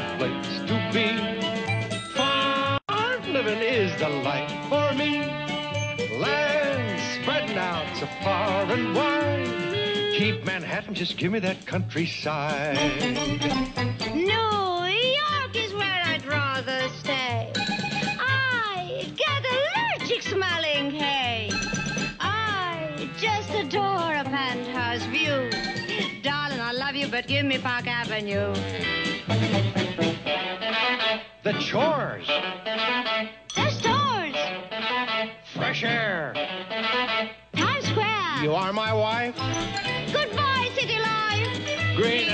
a place to be. Farm living is the life for me. Land spreading out so far and wide. Keep Manhattan, just give me that countryside. New York is where I'd rather stay. I get allergic smelling hay. I just adore a penthouse view. Darling, I love you, but give me Park Avenue. The chores, The stores, fresh air. Times Square. You are my wife. Goodbye, city life. Green